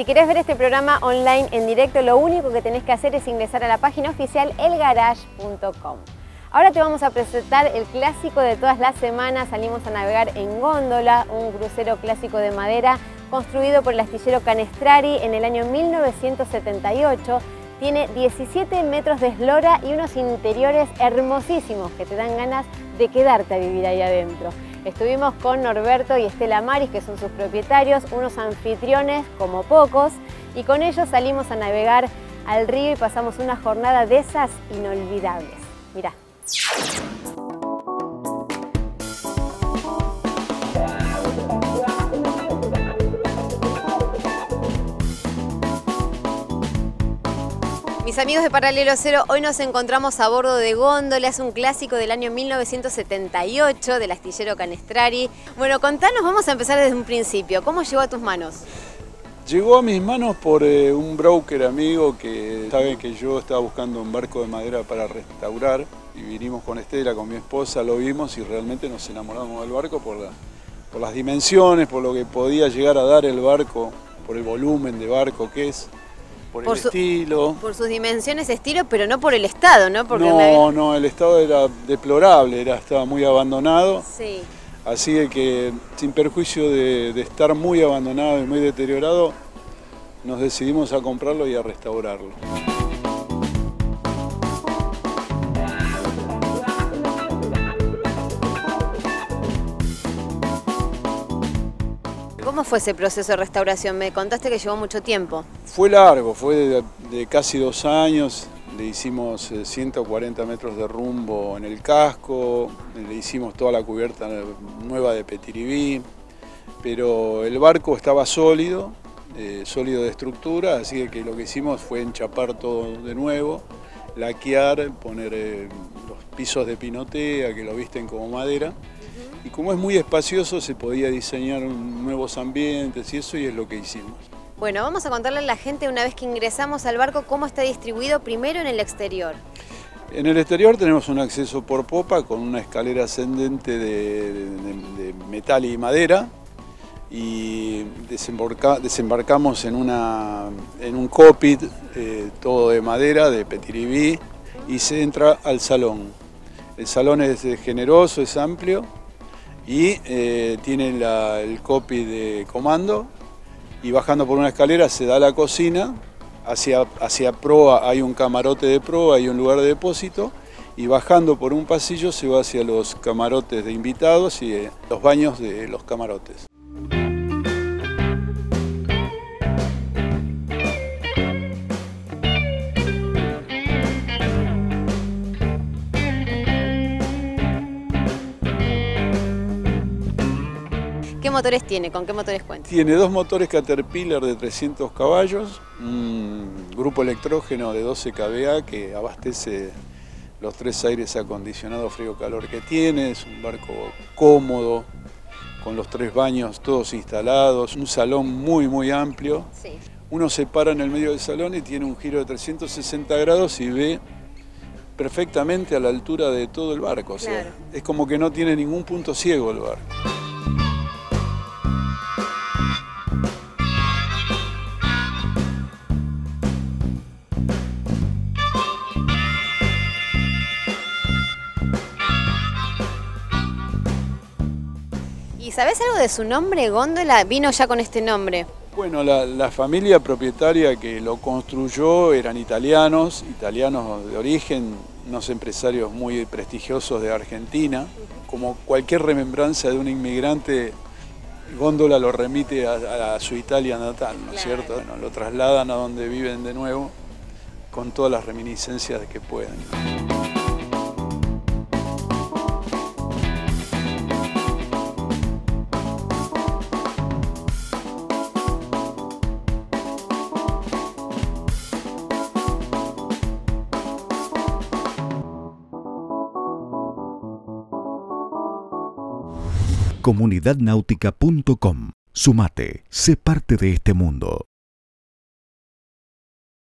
Si querés ver este programa online en directo, lo único que tenés que hacer es ingresar a la página oficial elgarage.com. Ahora te vamos a presentar el clásico de todas las semanas. Salimos a navegar en góndola, un crucero clásico de madera construido por el astillero Canestrari en el año 1978. Tiene 17 metros de eslora y unos interiores hermosísimos que te dan ganas de quedarte a vivir ahí adentro. Estuvimos con Norberto y Estela Maris, que son sus propietarios, unos anfitriones como pocos, y con ellos salimos a navegar al río y pasamos una jornada de esas inolvidables. Mirá. Mis amigos de Paralelo Cero, hoy nos encontramos a bordo de Góndola, es un clásico del año 1978 del astillero Canestrari. Bueno, contanos, vamos a empezar desde un principio. ¿Cómo llegó a tus manos? Llegó a mis manos por eh, un broker amigo que sabe que yo estaba buscando un barco de madera para restaurar y vinimos con Estela, con mi esposa, lo vimos y realmente nos enamoramos del barco por las dimensiones, por lo que podía llegar a dar el barco, por el volumen de barco que es por, el estilo. Por sus dimensiones, estilo, pero no por el estado, ¿no? Porque no, no, el estado era deplorable, era, estaba muy abandonado. Sí. Así que sin perjuicio de, de estar muy abandonado y muy deteriorado, nos decidimos a comprarlo y a restaurarlo. ¿Cómo fue ese proceso de restauración? Me contaste que llevó mucho tiempo. Fue largo, fue de, casi dos años. Le hicimos 140 eh, metros de rumbo en el casco, le hicimos toda la cubierta nueva de Petiribí, pero el barco estaba sólido, eh, sólido de estructura, así que lo que hicimos fue enchapar todo de nuevo, laquear, poner eh, los pisos de pinotea que lo visten como madera y como es muy espacioso se podía diseñar nuevos ambientes y eso y es lo que hicimos. Bueno, vamos a contarle a la gente una vez que ingresamos al barco cómo está distribuido primero en el exterior. En el exterior tenemos un acceso por popa con una escalera ascendente de, metal y madera y desembarcamos en, una, en un cockpit eh, todo de madera, de petiribí y se entra al salón. El salón es generoso, es amplio y eh, tiene el copy de comando y bajando por una escalera se da la cocina, hacia, hacia proa hay un camarote de proa, hay un lugar de depósito y bajando por un pasillo se va hacia los camarotes de invitados y eh, los baños de los camarotes. ¿Qué motores tiene? ¿Con qué motores cuenta? Tiene dos motores Caterpillar de 300 caballos, un grupo electrógeno de 12 kVA que abastece los tres aires acondicionados frío-calor que tiene, es un barco cómodo, con los tres baños todos instalados, un salón muy muy amplio. Uno se para en el medio del salón y tiene un giro de 360 grados y ve perfectamente a la altura de todo el barco. es como que no tiene ningún punto ciego el barco. ¿Y sabes algo de su nombre? Góndola vino ya con este nombre. Bueno, la, familia propietaria que lo construyó eran italianos, italianos de origen, unos empresarios muy prestigiosos de Argentina. Como cualquier remembranza de un inmigrante, Góndola lo remite a, su Italia natal, ¿no es cierto? Bueno, lo trasladan a donde viven de nuevo con todas las reminiscencias que pueden. comunidadnáutica.com. Sumate, sé parte de este mundo.